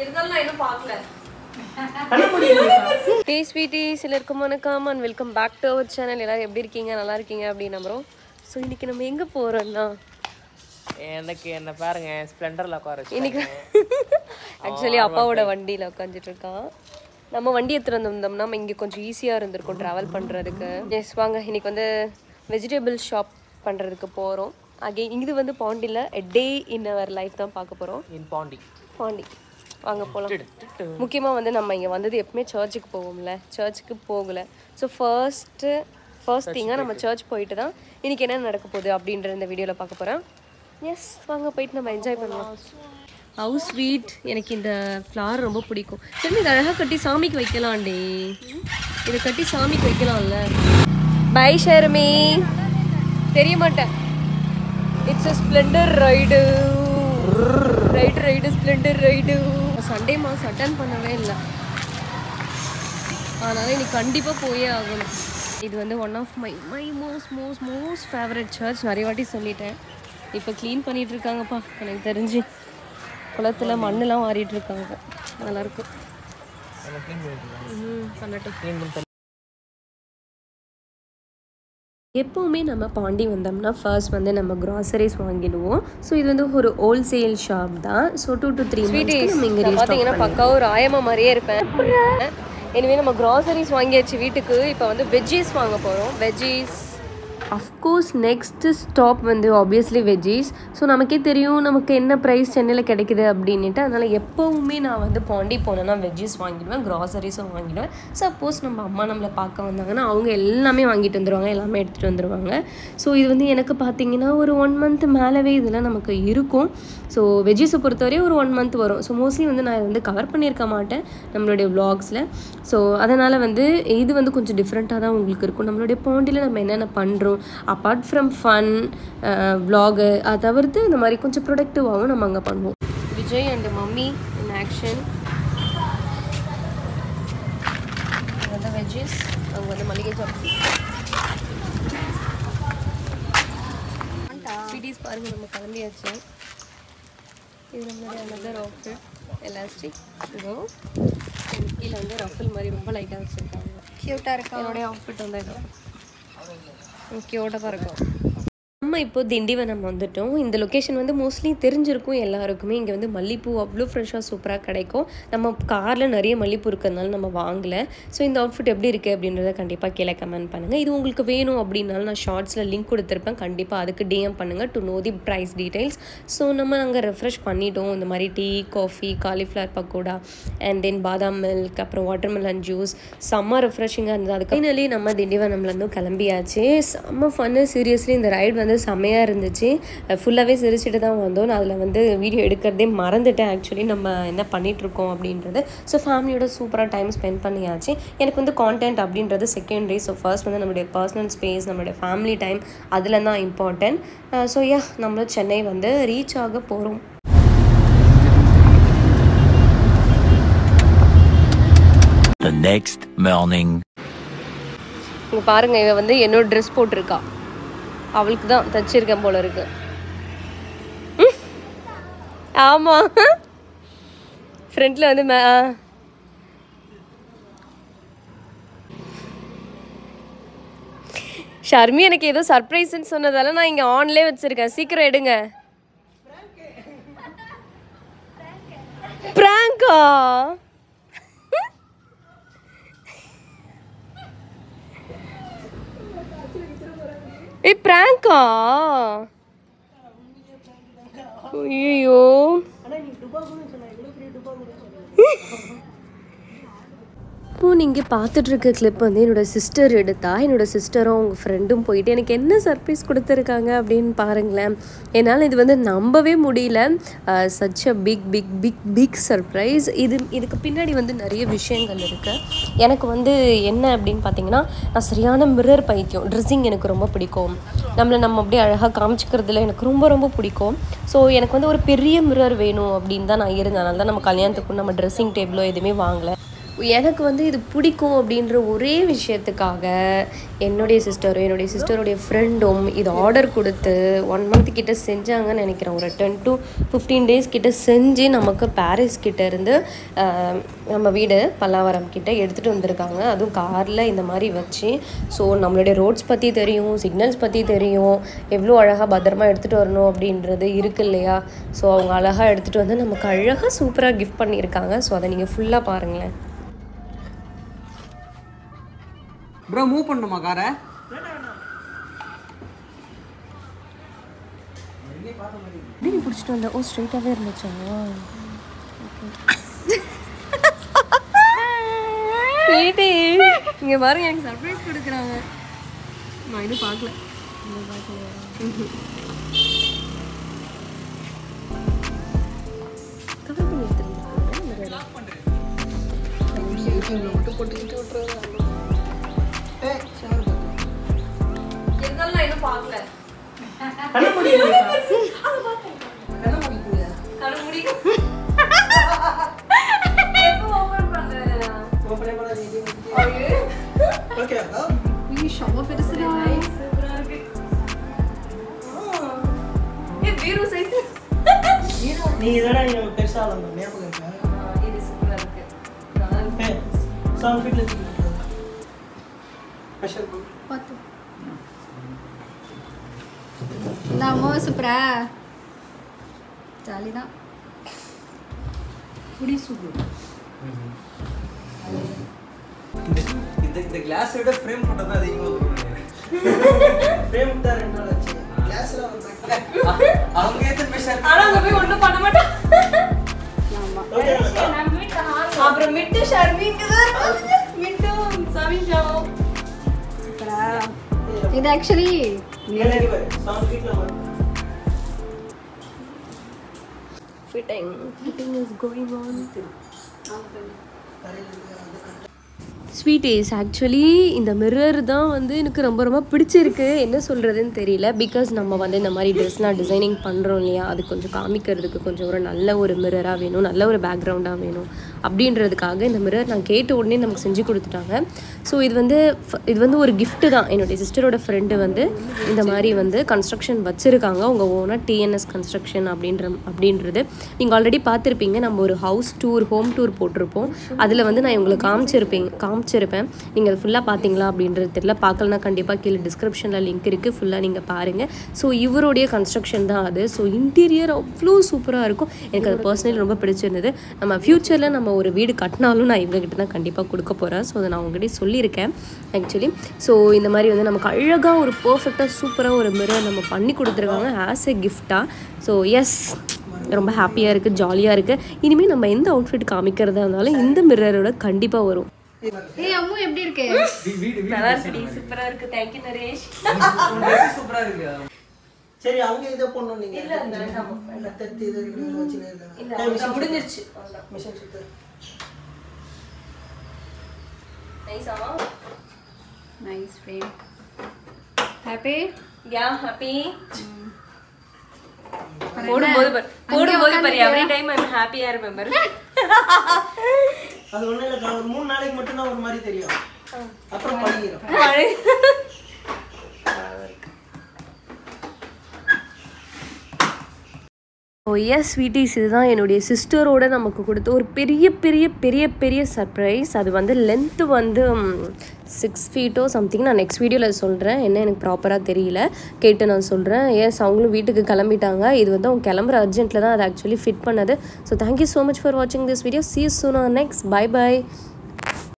இருந்தாலும் நான் இன்னும் பார்க்கல. டே ஸ்வீட்டி சிலருக்கும் வணக்கம் and welcome back to our channel எல்லாரும் எப்படி இருக்கீங்க? நல்லா இருக்கீங்க அப்படின்னு நம்புறோம். ஸோ இன்னைக்கு நம்ம எங்கே போகிறோம்னா எனக்கு என்ன பாருங்க ஸ்ப்ளெண்டர்ல உட்கார இன்னைக்கு ஆக்சுவலி அப்பாவோட வண்டியில் உட்காந்துட்டு இருக்கான். நம்ம வண்டி எடுத்துகிட்டு வந்திருந்தோம்னா நம்ம இங்கே கொஞ்சம் ஈஸியாக இருந்திருக்கும் ட்ராவல் பண்ணுறதுக்கு எஸ் வாங்க இன்னைக்கு வந்து வெஜிடபிள் ஷாப் பண்ணுறதுக்கு போகிறோம் அகெயின் இது வந்து பாண்டியில் எ டே இன் அவர் லைஃப் தான் பார்க்க போகிறோம் இன் பாண்டி பாண்டி வாங்க போகலாம் முக்கியமாக வந்து நம்ம இங்கே வந்தது எப்பவுமே சர்ச்சுக்கு போவோம்ல. சர்ச்சுக்கு போகல. ஸோ ஃபர்ஸ்ட்டு ஃபர்ஸ்ட் திங்காக நம்ம சர்ச் போயிட்டு தான் இன்னைக்கு என்ன நடக்க போகுது அப்படின்ற இந்த வீடியோவில் பார்க்க போகிறேன் எஸ் வாங்க போயிட்டு நம்ம என்ஜாய் பண்ணலாம். ஹவுஸ் ஸ்வீட் எனக்கு இந்த ஃப்ளவர் ரொம்ப பிடிக்கும். சரி இது அழகாக கட்டி சாமிக்கு வைக்கலாம்டி. இதை கட்டி சாமிக்கு வைக்கலாம்ல. பை ஷர்மி. தெரிய மாட்டேன். It's a Splendor ride ride ride Splendor ride Sunday mass attend பண்ணவே இல்லை. அதனால இன்னைக்கு கண்டிப்பாக போயே ஆகணும். இது வந்து one of my my most most most favourite church நிறைய வாட்டி சொல்லிட்டேன். இப்போ க்ளீன் பண்ணிட்டு இருக்காங்கப்பா. எனக்கு தெரிஞ்சு குளத்துல மண்ணெல்லாம் வாரிட்டு இருக்காங்க. நல்லா இருக்கும். ம் பண்ணட்டும். எப்போவுமே நம்ம பாண்டி வந்தோம்னா ஃபர்ஸ்ட் வந்து நம்ம க்ராசரிஸ் வாங்கிடுவோம். ஸோ இது வந்து ஒரு ஹோல்சேல் ஷாப் தான். ஸோ டூ டு த்ரீ நம்ம இங்கே பார்த்தீங்கன்னா பக்கா ஒரு ஆயமா மாதிரியே இருப்பேன். எனவே நம்ம க்ராசரிஸ் வாங்கியாச்சு வீட்டுக்கு. இப்போ வந்து வெஜ்ஜீஸ் வாங்க போகிறோம் veggies of course next stop வந்து ஆப்வியஸ்லி வெஜ்ஜீஸ் ஸோ நமக்கே தெரியும் நமக்கு என்ன ப்ரைஸ் சென்னையில் கிடைக்குது அப்படின்ட்டு அதனால் எப்போவுமே நான் வந்து பாண்டி போனேன்னா வெஜ்ஜீஸ் வாங்கிடுவேன் க்ராசரிஸும் வாங்கிடுவேன். சப்போஸ் நம்ம அம்மா நம்மளை பார்க்க வந்தாங்கன்னா அவங்க எல்லாமே வாங்கிட்டு வந்துடுவாங்க எல்லாமே எடுத்துகிட்டு வந்துடுவாங்க ஸோ இது வந்து எனக்கு பார்த்தீங்கன்னா ஒரு ஒன் மந்த் மேலவே இதெல்லாம் நமக்கு இருக்கும். ஸோ வெஜ்ஜீஸை பொறுத்தவரை ஒரு ஒன் மந்த் வரும். ஸோ மோஸ்ட்லி வந்து நான் இதை வந்து கவர் பண்ணியிருக்க மாட்டேன் நம்மளுடைய வ்ளாக்ஸில் ஸோ அதனால் வந்து இது வந்து கொஞ்சம் டிஃப்ரெண்ட்டாக தான் உங்களுக்கு இருக்கும். நம்மளுடைய பாண்டியில் நம்ம என்னென்ன பண்ணுறோம் அப்பார்ட் ஃப்ரம் ஃபன் vlog அதை தவிர்த்து இந்த மாதிரி கொஞ்சம் ப்ரொடக்டிவாகவும் நம்ம அங்கே பண்ணுவோம். Vijay and mummy in action வந்து வெஜ்ஜஸ் அவங்க வந்து மளிகை ஷாப் ஸ்வீட்டிஸ் பாருங்க நம்ம கிளம்பியாச்சு. இது நம்மளுடைய அனதர் அவுட்ஃபிட் எலாஸ்டிக் இதோ கீழே வந்து ரஃபில் மாதிரி ரொம்ப லைட்டாக வச்சுருக்காங்க. க்யூட்டாக இருக்கா? என்னுடைய அவுட்ஃபிட் வந்து இதோ. க்யூட்டாக இருக்கும் நம்ம இப்போ திண்டிவனம் வந்துட்டோம். இந்த லொக்கேஷன் வந்து மோஸ்ட்லி தெரிஞ்சிருக்கும் எல்லாருக்குமே. இங்கே வந்து மல்லிப்பூ அவ்வளோ ஃப்ரெஷ்ஷாக சூப்பராக கிடைக்கும். நம்ம காரில் நிறைய மல்லிப்பூ இருக்கிறதுனால நம்ம வாங்கலை. ஸோ இந்த அவுட்ஃபிட் எப்படி இருக்குது அப்படின்றத கண்டிப்பாக கீழே கமெண்ட் பண்ணுங்கள் இது உங்களுக்கு வேணும் அப்படின்னாலும் நான் ஷார்ட்ஸில் லிங்க் கொடுத்துருப்பேன். கண்டிப்பாக அதுக்கு டிஎம் பண்ணுங்கள் to know the price details so நம்ம அங்கே ரெஃப்ரெஷ் பண்ணிட்டோம். இந்த மாதிரி tea coffee cauliflower pakoda and then badam milk அப்புறம் வாட்டர் மெலன் ஜூஸ் செம்ம ரெஃப்ரெஷிங்காக இருந்தது. அதுக்கு ஃபைனலி நம்ம திண்டிவனம்லேருந்தும் கிளம்பியாச்சு. செம்ம ஃபன்னு சீரியஸ்லி இந்த ரைடு வந்து செம்மையாக இருந்துச்சு. ஃபுல்லாகவே சிரிச்சுட்டு தான் வந்தோம். நான் அதில் வந்து வீடியோ எடுக்கிறதே மறந்துட்டேன். ஆக்சுவலி நம்ம என்ன பண்ணிகிட்ருக்கோம் அப்படின்றது. ஸோ ஃபேமிலியோட சூப்பராக டைம் ஸ்பெண்ட் பண்ணியாச்சு. எனக்கு வந்து கான்டென்ட் அப்படின்றது செகண்டரி ஸோ ஃபர்ஸ்ட் வந்து நம்மளுடைய பர்சனல் ஸ்பேஸ் நம்மளுடைய ஃபேமிலி டைம் அதில் தான் இம்பார்ட்டன்ட் ஸோ யா நம்மளும் சென்னை வந்து ரீச் ஆக போகிறோம் The next morning. இங்கே பாருங்க இவ வந்து என்னோட ட்ரெஸ் போட்டிருக்கா. அவளுக்கு தான் தச்சிருக்கேன் போல இருக்கு. ஆமாம் ஆமா. வந்து மே ஆ. ஷர்மி எனக்கு ஏதோ சர்ப்ரைஸ்ன்னு சொன்னதால நான் இங்க ஆன்லேயே வச்சிருக்கேன். சீக்கிரம் எடுங்க. பிராங்கா? ஏய் பிராங்கா ஐயோ இப்போது நீங்கள் பார்த்துட்ருக்க கிளிப் வந்து என்னோடய சிஸ்டர் எடுத்தா என்னோடய சிஸ்டரும் அவங்க ஃப்ரெண்டும் போயிட்டு எனக்கு என்ன சர்ப்ரைஸ் கொடுத்துருக்காங்க அப்படின்னு பாருங்களேன். என்னால் இது வந்து நம்பவே முடியல. Such a big big big big surprise இது இதுக்கு பின்னாடி வந்து நிறைய விஷயங்கள் இருக்குது எனக்கு வந்து என்ன அப்படின்னு பார்த்தீங்கன்னா நான் சரியான மிரர் பைத்தியம். ட்ரெஸ்ஸிங் எனக்கு ரொம்ப பிடிக்கும். நம்மளை நம்ம அப்படியே அழகாக காமிச்சிக்கிறதுல எனக்கு ரொம்ப ரொம்ப பிடிக்கும். ஸோ எனக்கு வந்து ஒரு பெரிய மிரர் வேணும் அப்படின்னு தான் நான் இருந்தேன். அதனால தான் நம்ம கல்யாணத்துக்கு நம்ம ட்ரெஸ்ஸிங் டேபிளோ எதுவுமே வாங்கலை. எனக்கு வந்து இது பிடிக்கும் அப்படின்ற ஒரே விஷயத்துக்காக என்னுடைய சிஸ்டரும் என்னுடைய சிஸ்டருடைய ஃப்ரெண்டும் இது ஆர்டர் கொடுத்து ஒன் மந்த் கிட்ட செஞ்சாங்கன்னு நினைக்கிறேன். ஒரு டென் டு ஃபிஃப்டீன் டேஸ் கிட்ட செஞ்சு நமக்கு பாரிஸ் கிட்ட இருந்து நம்ம வீடு பல்லாவரம் கிட்ட எடுத்துகிட்டு வந்திருக்காங்க. அதுவும் காரில் இந்த மாதிரி வச்சு. ஸோ நம்மளுடைய ரோட்ஸ் பற்றி தெரியும் சிக்னல்ஸ் பற்றி தெரியும். எவ்வளோ அழகாக பத்திரமா எடுத்துகிட்டு வரணும் அப்படின்றது இருக்கு இல்லையா? ஸோ அவங்க அழகாக எடுத்துகிட்டு வந்து நமக்கு அழகாக சூப்பராக கிஃப்ட் பண்ணியிருக்காங்க. ஸோ அதை நீங்கள் ஃபுல்லாக பாருங்களேன். ப்ரோ மூவ் பண்ணுமா காரை நீ பிடிச்சிட்டு வந்த ஓ ஸ்ட்ரைட்டாகவே இருந்துச்சா. இங்கே பாருங்க எனக்கு சர்ப்ரைஸ் கொடுக்குறாங்க. நான் இன்னும் பார்க்கல. இன்னும் பார்க்கல cover பண்ணி எடுத்துருங்க இந்த வேலை. இருந்தாலும் இன்னும் பார்க்கல? கண்ணு எப்போ ஓபன் சூப்பரா இருக்கு. ஏ சைஸ் பெருசா ஞாபகம் இருக்கா இது சூப்பரா இருக்கு. நல்லா இருக்கு. செவன் ஃபீட்ல ப்ரெஷர் பார்த்து இந்தாமோ சூப்பரா ஜாலி தான் இந்த இந்த கிளாஸ் விட ஃப்ரேம் போட்டா தான் அதிகமாக வரும் ஃப்ரேம் தான் ரெண்டு நாள் ஆச்சு கிளாஸ்ல வந்து அவங்க ஏத்த மெஷர் ஆனா அங்க போய் ஒண்ணும் பண்ண மாட்டான் அப்புறம் மிட்டு ஷர்மிக்கு இது actually fitting fitting is going on sweet is actually இந்த மிரர் தான் வந்து எனக்கு ரொம்ப ரொம்ப பிடிச்சிருக்கு. என்ன சொல்கிறதுன்னு தெரியல. பிகாஸ் நம்ம வந்து இந்த மாதிரி ட்ரெஸ்லாம் டிசைனிங் பண்ணுறோம் இல்லையா? அது கொஞ்சம் காமிக்கிறதுக்கு கொஞ்சம் ஒரு நல்ல ஒரு மிரராக வேணும். நல்ல ஒரு பேக்ரவுண்டாக வேணும். அப்படின்றதுக்காக இந்த மிரர் நான் கேட்ட உடனே நமக்கு செஞ்சு கொடுத்துட்டாங்க. ஸோ இது வந்து இது வந்து ஒரு கிஃப்ட்டு தான். என்னுடைய சிஸ்டரோட ஃப்ரெண்டு வந்து இந்த மாதிரி வந்து கன்ஸ்ட்ரக்ஷன் வச்சுருக்காங்க. உங்கள் ஓனாக டிஎன்எஸ் கன்ஸ்ட்ரக்ஷன் அப்படின்ற அப்படின்றது. நீங்கள் ஆல்ரெடி பார்த்துருப்பீங்க. நம்ம ஒரு ஹவுஸ் டூர் ஹோம் டூர் போட்டிருப்போம். அதில் வந்து நான் உங்களுக்கு காமிச்சிருப்பேன் காமிச்சிருப்பேன். நீங்கள் அது ஃபுல்லாக பார்த்தீங்களா அப்படின்றது தெரியல. பார்க்கலனா கண்டிப்பாக கீழே டிஸ்கிரிப்ஷனில் லிங்க் இருக்குது ஃபுல்லாக நீங்கள் பாருங்கள் ஸோ இவருடைய கன்ஸ்ட்ரக்ஷன் தான் அது. ஸோ இன்டீரியர் அவ்வளோ சூப்பராக இருக்கும். எனக்கு அது பர்சனலி ரொம்ப பிடிச்சிருந்தது. நம்ம ஃப்யூச்சரில் நம்ம ஒரு வீடு கட்டினாலும் நான் இவங்ககிட்ட தான் கண்டிப்பாக கொடுக்க போகிறேன் ஸோ அதை நான் உங்ககிட்ட சொல்லியிருக்கேன் ஆக்சுவலி ஸோ இந்த மாதிரி வந்து நமக்கு அழகாக ஒரு பர்ஃபெக்டாக சூப்பராக ஒரு மிரர் நம்ம பண்ணி கொடுத்துருக்காங்க ஆஸ் எ கிஃப்டாக ஸோ எஸ் ரொம்ப ஹாப்பியாக இருக்குது ஜாலியாக இருக்குது இனிமேல் நம்ம எந்த அவுட்ஃபிட் காமிக்கிறதா இருந்தாலும் இந்த மிரரோட கண்டிப்பாக வரும். ஏய் அம்மு எப்படி இருக்கு? நல்லா இருக்குடி சூப்பராக இருக்குது தேங்க்யூ நரேஷ். சூப்பரா இருக்கு? சரி அவங்க இதை பண்ணோம் நீங்க. இல்ல, வேண்டாம். கத்தி இது வச்சுனே இருக்காங்க இல்லை முடிஞ்சிருச்சு. மிஷின் சுத்து. நைஸா nice frame happy yeah happy போடும்போது போடும்போது பாரு. எவ்ரி டைம் ஹாப்பியா இருப்பேன் பாரு. அது ஒண்ணும் இல்ல ஒரு மூணு நாளைக்கு மட்டும் தான் ஒரு மாதிரி தெரியும். அப்புறம் பழகிரும். ஓ எஸ் ஸ்வீட்டிஸ் இதுதான் என்னுடைய சிஸ்டரோட நமக்கு கொடுத்த ஒரு பெரிய பெரிய பெரிய பெரிய சர்ப்ரைஸ் அது வந்து லென்த்து வந்து சிக்ஸ் ஃபீட்டோ சம்திங் நான் நெக்ஸ்ட் வீடியோவில் சொல்கிறேன் என்ன எனக்கு ப்ராப்பராக தெரியல. கேட்டு நான் சொல்கிறேன் எஸ் அவங்களும் வீட்டுக்கு கிளம்பிட்டாங்க. இது வந்து அவங்க கிளம்புற அர்ஜென்ட்டில் தான் அது ஆக்சுவலி ஃபிட் பண்ணது. So thank you so much for வாட்சிங் this video see Soona next bye by